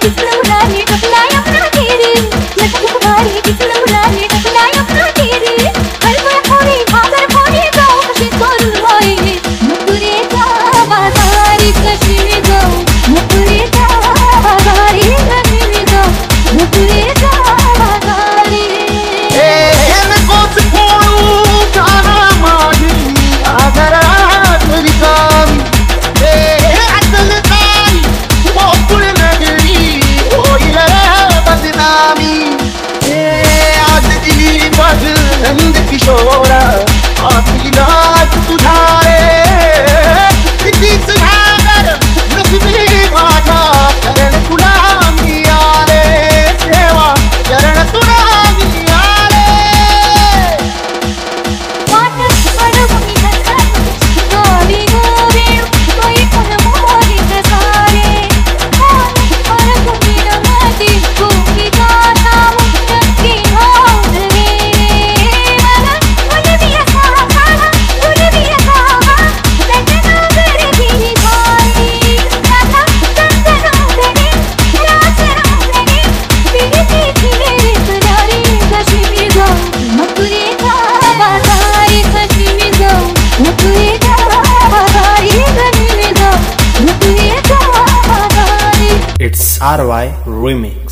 this little RY Remix.